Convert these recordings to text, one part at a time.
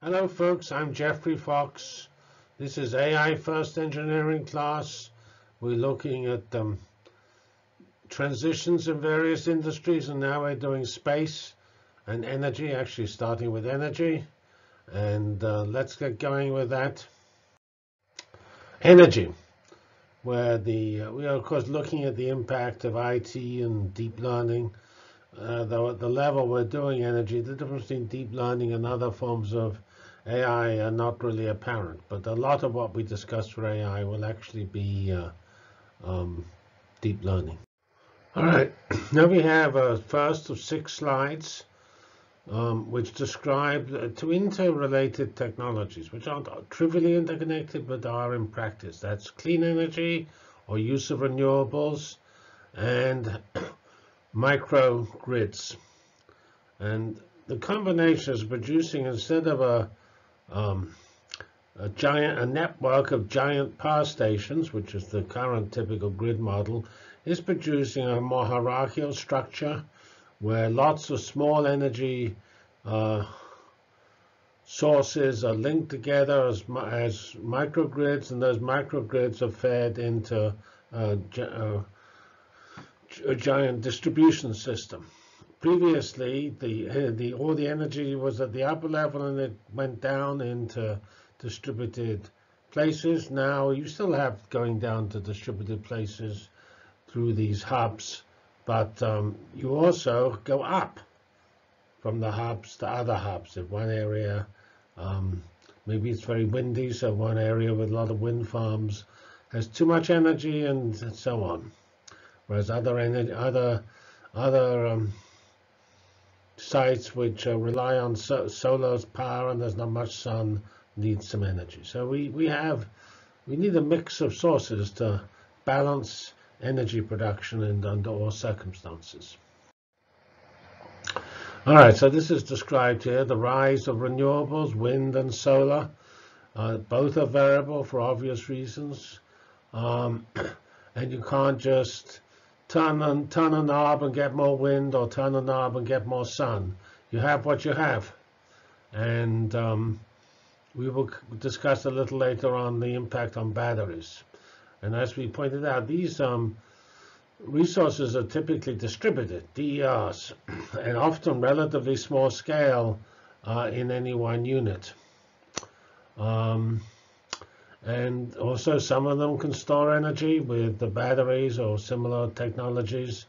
Hello folks, I'm Geoffrey Fox. This is AI First Engineering class. We're looking at um, transitions in various industries and now we're doing space and energy, actually starting with energy. And uh, let's get going with that. Energy, where the uh, we are of course looking at the impact of IT and deep learning. Uh, though at the level we're doing energy, the difference between deep learning and other forms of AI are not really apparent, but a lot of what we discuss for AI will actually be uh, um, deep learning. All right, now we have a first of six slides um, which describe uh, two interrelated technologies, which aren't trivially interconnected, but are in practice. That's clean energy or use of renewables and microgrids. And the combination is producing, instead of a um, a giant a network of giant power stations, which is the current typical grid model, is producing a more hierarchical structure where lots of small energy uh, sources are linked together as, as microgrids, and those microgrids are fed into a giant distribution system previously the the all the energy was at the upper level and it went down into distributed places. Now you still have going down to distributed places through these hubs, but um, you also go up from the hubs to other hubs. If one area, um, maybe it's very windy, so one area with a lot of wind farms has too much energy and so on. Whereas other energy, other other um, sites which uh, rely on so solar power and there's not much sun need some energy. So we, we have, we need a mix of sources to balance energy production and under all circumstances. All right, so this is described here, the rise of renewables, wind and solar. Uh, both are variable for obvious reasons. Um, and you can't just turn a, turn a knob and get more wind or turn a knob and get more sun. You have what you have. And um, we will discuss a little later on the impact on batteries. And as we pointed out, these um, resources are typically distributed, DERs, and often relatively small scale uh, in any one unit. Um, and also some of them can store energy with the batteries or similar technologies.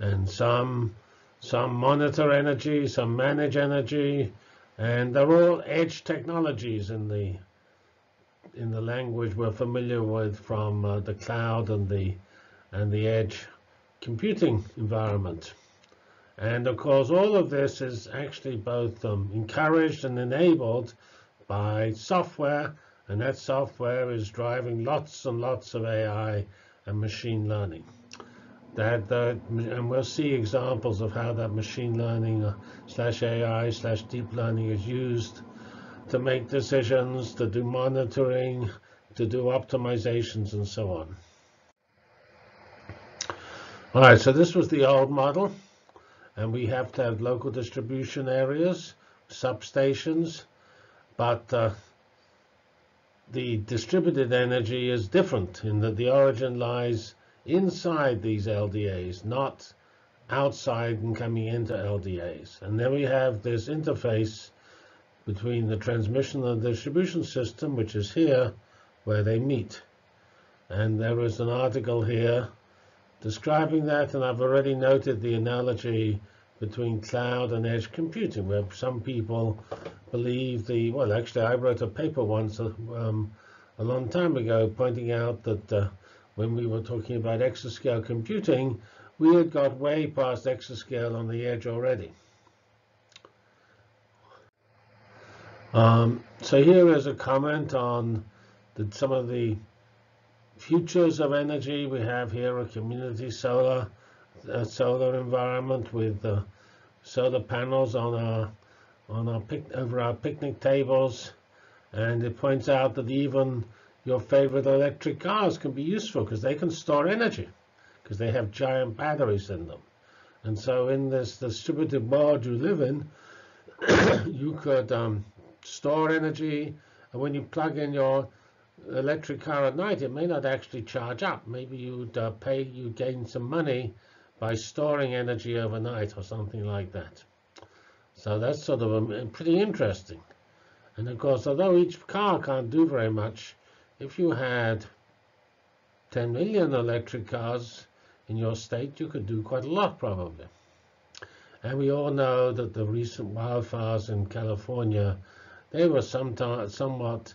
And some, some monitor energy, some manage energy. And they're all edge technologies in the in the language we're familiar with from uh, the cloud and the and the edge computing environment. And of course, all of this is actually both um, encouraged and enabled by software and that software is driving lots and lots of AI and machine learning. That, that and we'll see examples of how that machine learning uh, slash AI slash deep learning is used to make decisions, to do monitoring, to do optimizations, and so on. All right, so this was the old model, and we have to have local distribution areas, substations, but uh, the distributed energy is different in that the origin lies inside these LDAs, not outside and coming into LDAs. And then we have this interface between the transmission and distribution system, which is here, where they meet. And there is an article here describing that, and I've already noted the analogy between cloud and edge computing, where some people believe the, well, actually, I wrote a paper once um, a long time ago pointing out that uh, when we were talking about exascale computing, we had got way past exascale on the edge already. Um, so here is a comment on the, some of the futures of energy. We have here a community solar a solar environment with uh, solar panels on our on our pic over our picnic tables, and it points out that even your favorite electric cars can be useful because they can store energy because they have giant batteries in them. And so in this distributed world you live in, you could um, store energy, and when you plug in your electric car at night, it may not actually charge up. Maybe you'd uh, pay, you gain some money by storing energy overnight or something like that. So that's sort of a, pretty interesting. And of course, although each car can't do very much, if you had 10 million electric cars in your state, you could do quite a lot probably. And we all know that the recent wildfires in California, they were somewhat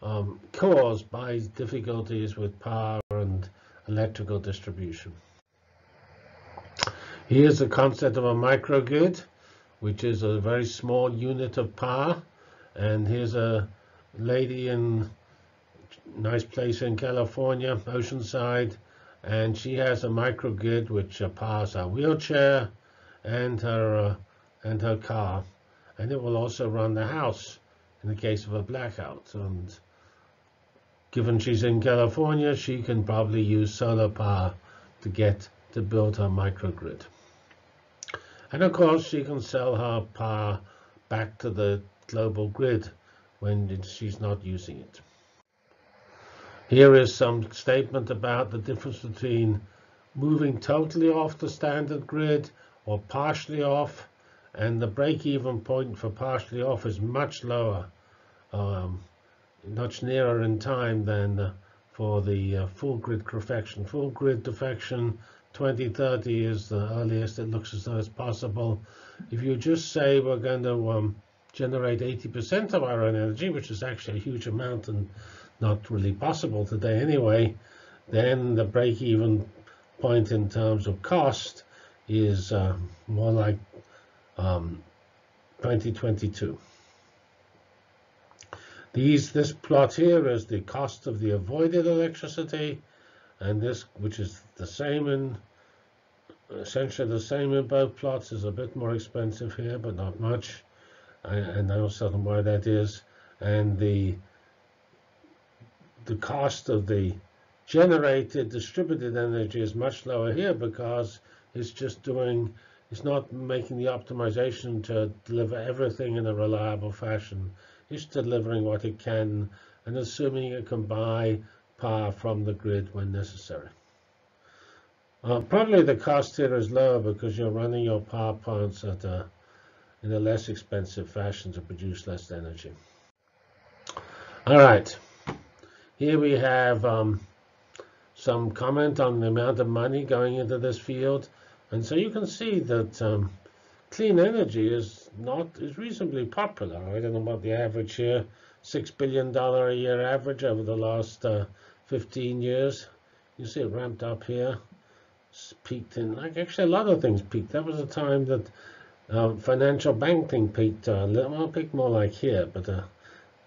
um, caused by difficulties with power and electrical distribution. Here's the concept of a microgrid, which is a very small unit of power. And here's a lady in nice place in California, Oceanside, and she has a microgrid which uh, powers her wheelchair and her uh, and her car, and it will also run the house in the case of a blackout. And given she's in California, she can probably use solar power to get to build her microgrid. And of course, she can sell her power back to the global grid when she's not using it. Here is some statement about the difference between moving totally off the standard grid or partially off, and the break-even point for partially off is much lower, um, much nearer in time than uh, for the uh, full grid defection. Full grid defection 2030 is the earliest it looks as though it's possible. If you just say we're going to um, generate 80% of our own energy, which is actually a huge amount and not really possible today anyway, then the break-even point in terms of cost is uh, more like um, 2022. These, this plot here is the cost of the avoided electricity, and this, which is the same in essentially the same in both plots, is a bit more expensive here, but not much. I, know certain why that is. And the the cost of the generated distributed energy is much lower here because it's just doing, it's not making the optimization to deliver everything in a reliable fashion. It's delivering what it can and assuming it can buy power from the grid when necessary. Uh, probably the cost here is lower because you're running your power plants at a, in a less expensive fashion to produce less energy. All right. Here we have um, some comment on the amount of money going into this field. And so you can see that um, clean energy is not is reasonably popular. I don't know what the average here, six billion dollar a year average over the last uh, 15 years. You see it ramped up here, it's peaked in like actually a lot of things peaked. That was a time that uh, financial banking peaked. Uh, well, peaked more like here, but uh,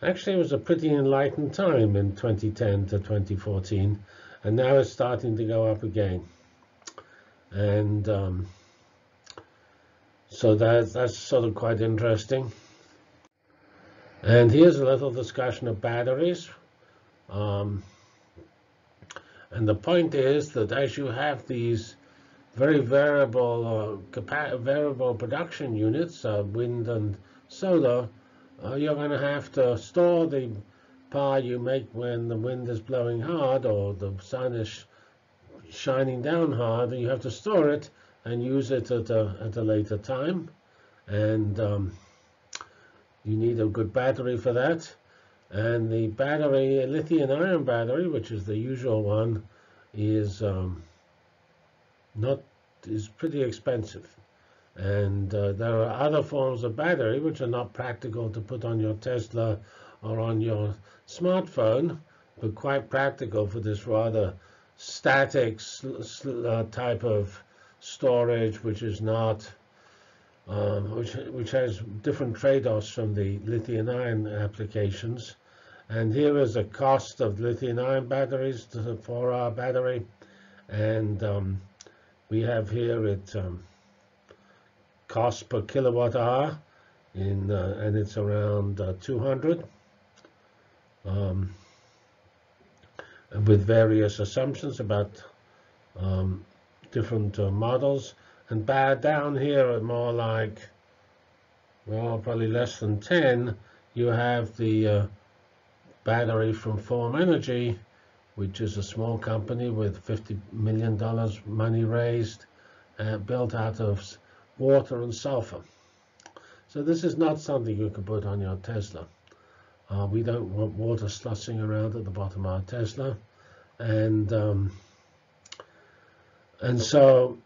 Actually, it was a pretty enlightened time in 2010 to 2014, and now it's starting to go up again. And um, so that, that's sort of quite interesting. And here's a little discussion of batteries. Um, and the point is that as you have these very variable uh, variable production units, uh, wind and solar, uh, you're going to have to store the power you make when the wind is blowing hard or the sun is shining down hard. and You have to store it and use it at a, at a later time. And um, you need a good battery for that. And the battery, lithium ion battery, which is the usual one, is um, not is pretty expensive. And uh, there are other forms of battery which are not practical to put on your Tesla or on your smartphone, but quite practical for this rather static uh, type of storage, which is not, um, which, which has different trade-offs from the lithium-ion applications. And here is the cost of lithium-ion batteries to, for our battery. And um, we have here it um, cost per kilowatt hour in uh, and it's around uh, 200 um, with various assumptions about um, different uh, models and bad down here are more like well probably less than 10 you have the uh, battery from Form Energy, which is a small company with $50 million money raised, uh, built out of water and sulfur. So this is not something you can put on your Tesla. Uh, we don't want water slushing around at the bottom of our Tesla. And um, and so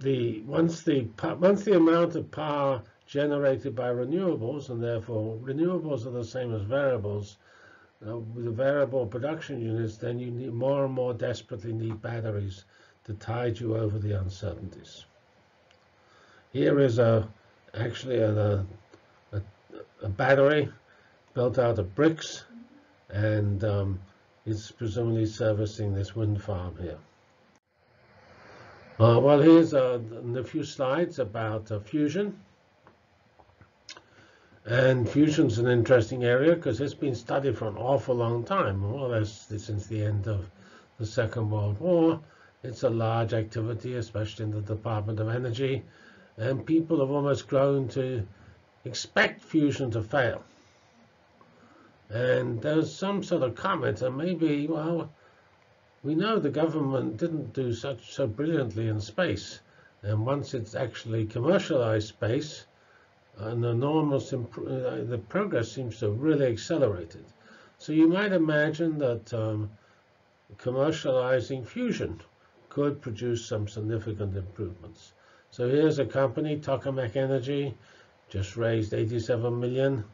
the once the once the amount of power generated by renewables, and therefore renewables are the same as variables, uh, with the variable production units, then you need more and more desperately need batteries to tide you over the uncertainties. Here is a actually a, a, a battery built out of bricks, and um, it's presumably servicing this wind farm here. Uh, well, here's uh, a few slides about uh, fusion. And fusion's an interesting area because it's been studied for an awful long time, more or less since the end of the Second World War. It's a large activity, especially in the Department of Energy, and people have almost grown to expect fusion to fail. And there's some sort of comment, and maybe, well, we know the government didn't do such so brilliantly in space. And once it's actually commercialized space, an enormous uh, the progress seems to have really accelerated. So you might imagine that um, commercializing fusion could produce some significant improvements. So here's a company, Tokamak Energy, just raised 87 million,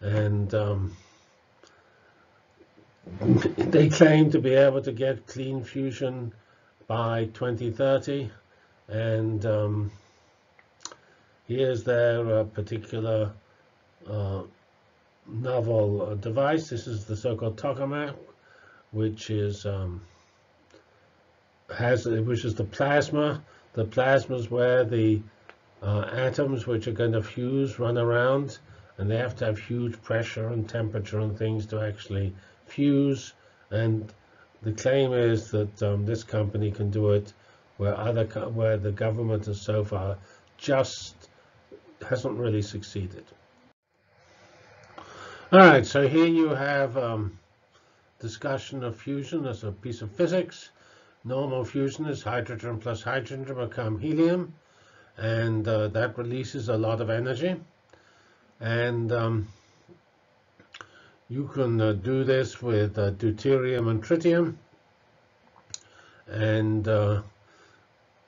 and um, they claim to be able to get clean fusion by 2030. And um, here's their uh, particular uh, novel uh, device. This is the so-called tokamak, which is um, has which is the plasma. The plasma is where the uh, atoms which are going to fuse run around, and they have to have huge pressure and temperature and things to actually fuse, and the claim is that um, this company can do it where other where the government has so far just hasn't really succeeded. All right, so here you have um, discussion of fusion as a piece of physics. Normal fusion is hydrogen plus hydrogen become helium, and uh, that releases a lot of energy. And um, you can uh, do this with uh, deuterium and tritium. And uh,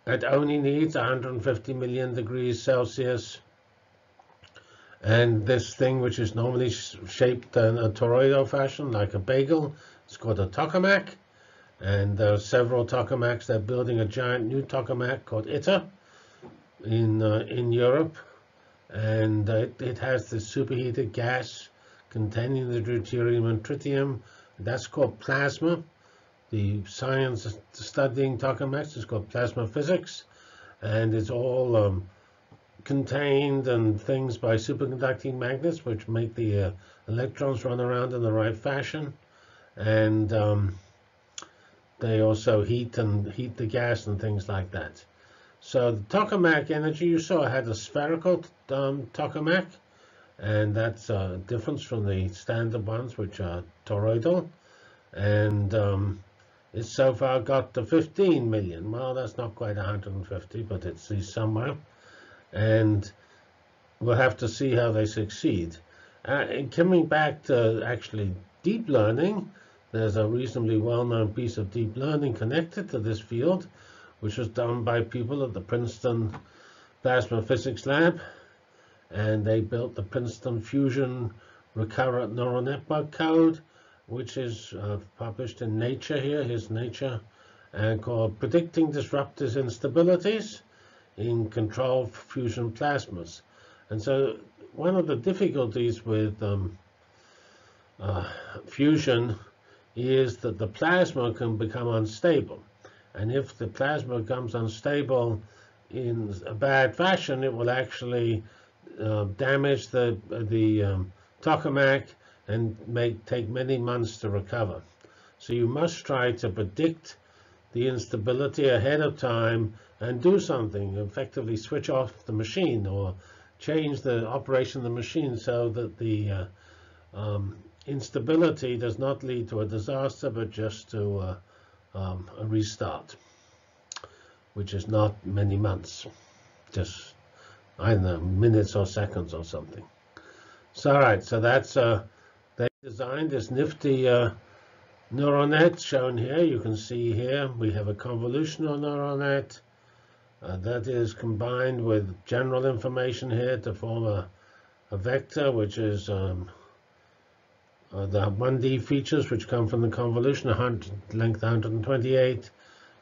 it only needs 150 million degrees Celsius. And this thing, which is normally shaped in a toroidal fashion, like a bagel, it's called a tokamak. And there are several tokamaks. They're building a giant new tokamak called ITER in, uh, in Europe. And uh, it, it has this superheated gas containing the deuterium and tritium. That's called plasma. The science studying tokamaks is called plasma physics, and it's all um, contained and things by superconducting magnets, which make the uh, electrons run around in the right fashion, and um, they also heat and heat the gas and things like that. So the tokamak energy you saw had a spherical um, tokamak, and that's a difference from the standard ones, which are toroidal. And um, it's so far got to 15 million. Well, that's not quite 150, but it's somewhere. And we'll have to see how they succeed. Uh, and coming back to actually deep learning, there's a reasonably well-known piece of deep learning connected to this field, which was done by people at the Princeton Plasma Physics Lab and they built the Princeton Fusion Recurrent Neural Network Code, which is uh, published in Nature here, here's Nature, and called Predicting Disruptive Instabilities in Controlled Fusion Plasmas. And so one of the difficulties with um, uh, fusion is that the plasma can become unstable. And if the plasma becomes unstable in a bad fashion, it will actually uh, damage the the um, tokamak and take many months to recover. So you must try to predict the instability ahead of time and do something, effectively switch off the machine or change the operation of the machine so that the uh, um, instability does not lead to a disaster, but just to uh, um, a restart, which is not many months, just I don't know, minutes or seconds or something. So all right, so that's uh, they designed this nifty uh, neural net shown here. You can see here we have a convolutional neural net uh, that is combined with general information here to form a, a vector, which is um, uh, the 1D features which come from the convolution, 100, length 128.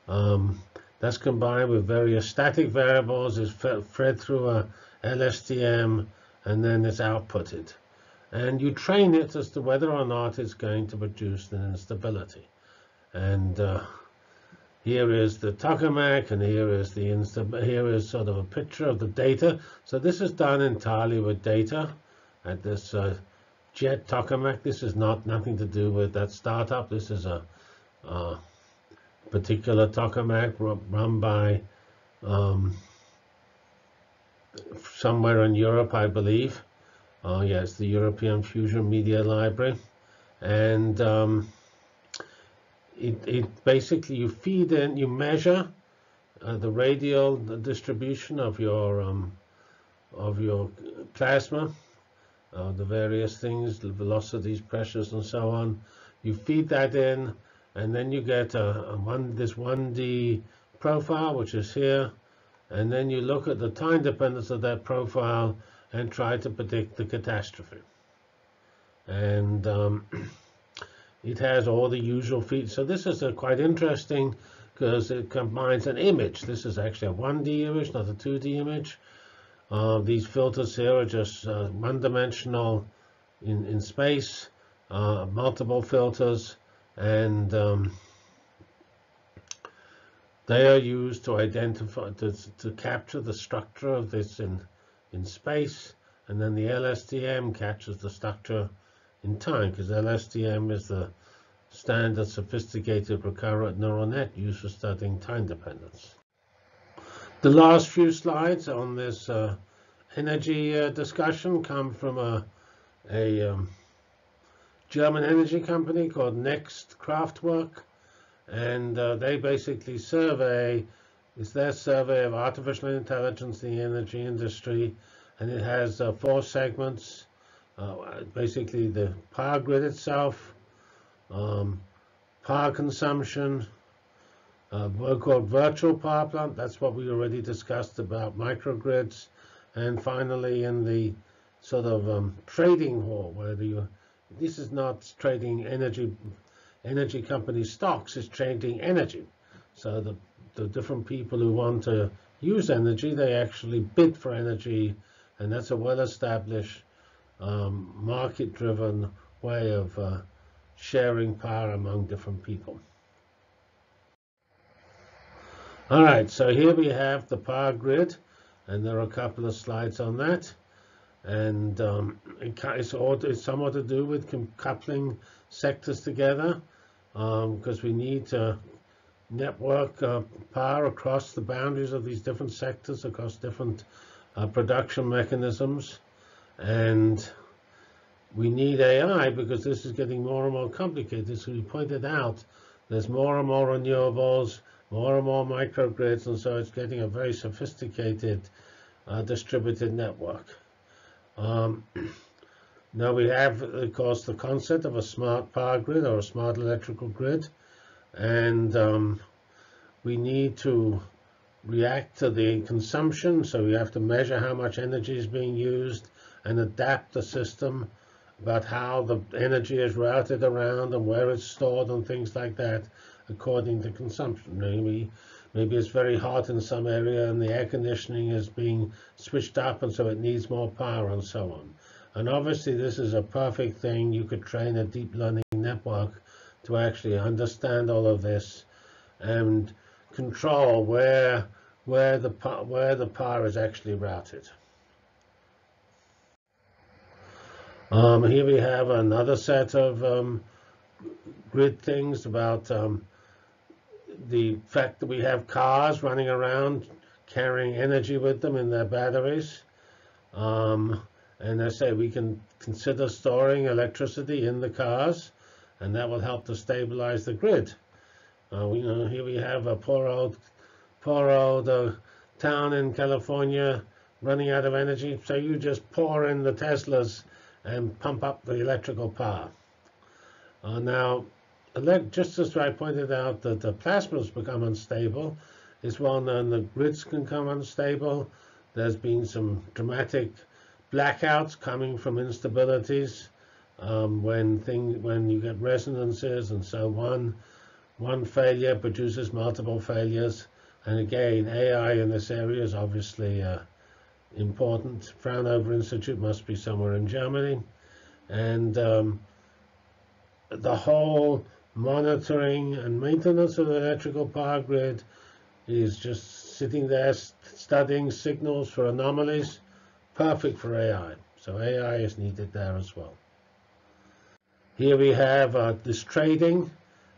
Um, that's combined with various static variables, is fed through a LSTM, and then it's outputted. And you train it as to whether or not it's going to produce an instability. And uh, here is the tokamak, and here is the insta here is sort of a picture of the data. So this is done entirely with data at this uh, Jet tokamak. This is not nothing to do with that startup. This is a, a particular tokamak run by um, somewhere in Europe, I believe. Oh, yes, the European Fusion Media Library. And um, it, it basically, you feed in, you measure uh, the radial distribution of your um, of your plasma, uh, the various things, the velocities, pressures, and so on. You feed that in, and then you get a, a one this 1D profile, which is here, and then you look at the time dependence of that profile and try to predict the catastrophe. And um, it has all the usual features. So this is quite interesting because it combines an image. This is actually a 1D image, not a 2D image. Uh, these filters here are just uh, one-dimensional in, in space, uh, multiple filters, and um, they are used to identify, to, to capture the structure of this in, in space, and then the LSTM captures the structure in time, because LSTM is the standard sophisticated recurrent neural net used for studying time dependence. The last few slides on this uh, energy uh, discussion come from a, a um, German energy company called Next Kraftwerke and uh, they basically survey, it's their survey of artificial intelligence in the energy industry, and it has uh, four segments, uh, basically the power grid itself, um, power consumption, uh, what called virtual power plant, that's what we already discussed about microgrids, and finally in the sort of um, trading hall, where you, this is not trading energy energy company stocks it's trading energy. So the, the different people who want to use energy, they actually bid for energy, and that's a well-established um, market-driven way of uh, sharing power among different people. All right, so here we have the power grid, and there are a couple of slides on that. And um, it's, all, it's somewhat to do with coupling sectors together because um, we need to network uh, power across the boundaries of these different sectors, across different uh, production mechanisms. And we need AI because this is getting more and more complicated. So we pointed out there's more and more renewables, more and more microgrids, and so it's getting a very sophisticated uh, distributed network. Um, Now we have, of course, the concept of a smart power grid or a smart electrical grid, and um, we need to react to the consumption, so we have to measure how much energy is being used and adapt the system about how the energy is routed around and where it's stored and things like that according to consumption. Maybe, maybe it's very hot in some area and the air conditioning is being switched up and so it needs more power and so on. And obviously, this is a perfect thing. You could train a deep learning network to actually understand all of this and control where where the where the power is actually routed. Um, here we have another set of um, grid things about um, the fact that we have cars running around carrying energy with them in their batteries. Um, and I say we can consider storing electricity in the cars, and that will help to stabilize the grid. Uh, we, you know, here we have a poor old, poor old uh, town in California running out of energy. So you just pour in the Teslas and pump up the electrical power. Uh, now, just as I pointed out that the plasmas become unstable, it's well known that grids can become unstable. There's been some dramatic blackouts coming from instabilities um, when thing when you get resonances and so on. One failure produces multiple failures. And again, AI in this area is obviously uh, important. Fraunhofer Institute must be somewhere in Germany. And um, the whole monitoring and maintenance of the electrical power grid is just sitting there studying signals for anomalies. Perfect for AI. So AI is needed there as well. Here we have uh, this trading.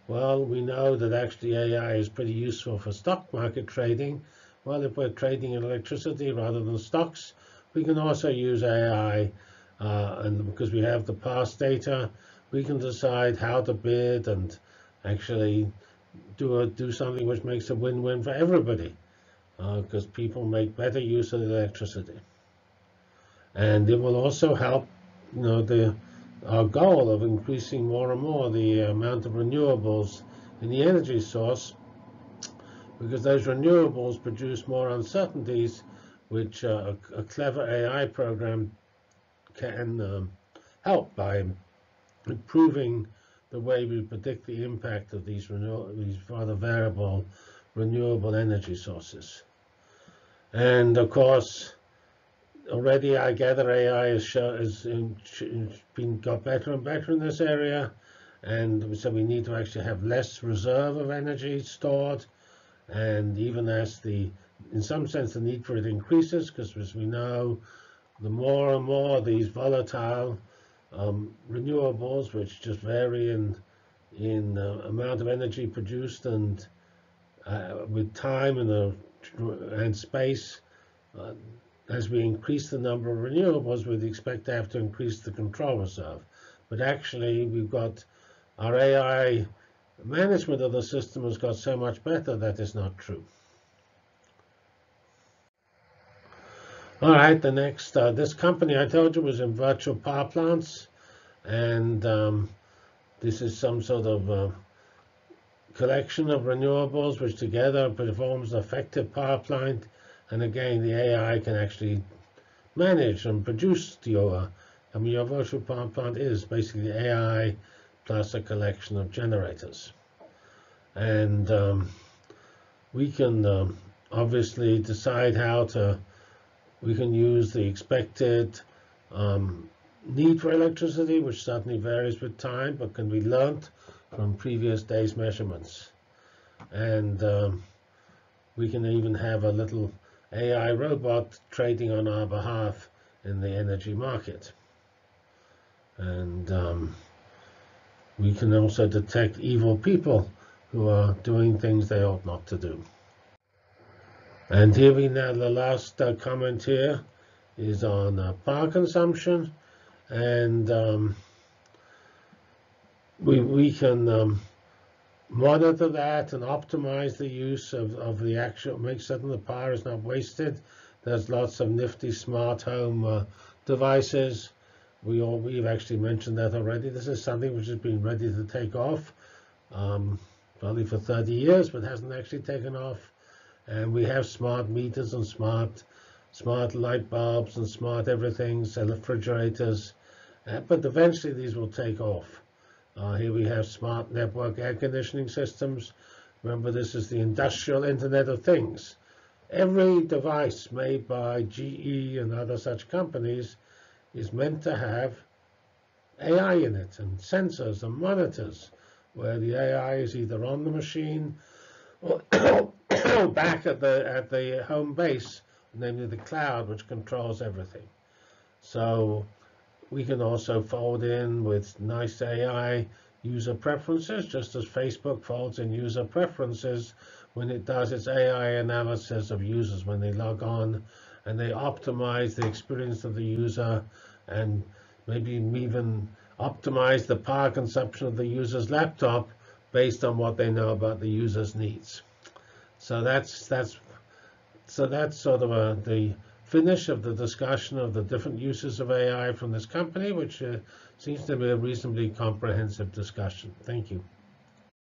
Well, we know that actually AI is pretty useful for stock market trading. Well, if we're trading in electricity rather than stocks, we can also use AI. Uh, and because we have the past data, we can decide how to bid and actually do a, do something which makes a win-win for everybody because uh, people make better use of electricity. And it will also help, you know, the our goal of increasing more and more the amount of renewables in the energy source, because those renewables produce more uncertainties, which uh, a, a, clever AI program can um, help by improving the way we predict the impact of these, these rather variable renewable energy sources. And of course, already I gather AI has, show, has been got better and better in this area. And so we need to actually have less reserve of energy stored. And even as the, in some sense, the need for it increases, because as we know, the more and more these volatile um, renewables, which just vary in in uh, amount of energy produced and uh, with time and the and space, uh, as we increase the number of renewables, we'd expect to have to increase the control reserve. But actually, we've got our AI management of the system has got so much better that is not true. All right, the next, uh, this company I told you was in virtual power plants. And um, this is some sort of uh, collection of renewables which together performs an effective power plant. And again, the AI can actually manage and produce your, I mean, your virtual power plant is basically AI plus a collection of generators. And um, we can um, obviously decide how to, we can use the expected um, need for electricity, which certainly varies with time, but can be learnt from previous days' measurements. And um, we can even have a little AI robot trading on our behalf in the energy market. And um, we can also detect evil people who are doing things they ought not to do. And here we now, the last uh, comment here is on uh, power consumption and um, we, we can um, monitor that and optimize the use of, of the actual, make certain the power is not wasted. There's lots of nifty smart home uh, devices. We all, we've actually mentioned that already. This is something which has been ready to take off, um, probably for 30 years, but hasn't actually taken off. And we have smart meters and smart smart light bulbs and smart everything, so refrigerators, uh, but eventually these will take off. Uh, here we have smart network air conditioning systems. Remember, this is the industrial Internet of Things. Every device made by GE and other such companies is meant to have AI in it and sensors and monitors where the AI is either on the machine or back at the at the home base, namely the cloud, which controls everything. So we can also fold in with nice AI user preferences, just as Facebook folds in user preferences when it does its AI analysis of users when they log on and they optimize the experience of the user and maybe even optimize the power consumption of the user's laptop based on what they know about the user's needs. So that's that's so that's sort of a, the finish of the discussion of the different uses of AI from this company, which uh, seems to be a reasonably comprehensive discussion. Thank you.